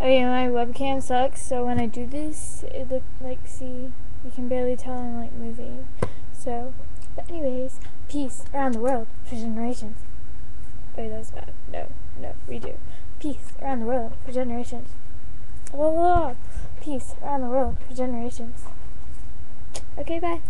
Oh yeah, my webcam sucks, so when I do this, it looks like, see, you can barely tell I'm like moving. So, but anyways, peace around the world for generations. Wait, that's bad. No, no, redo. Peace around the world for generations. Blah, blah, whoa. Peace around the world for generations. Okay, bye.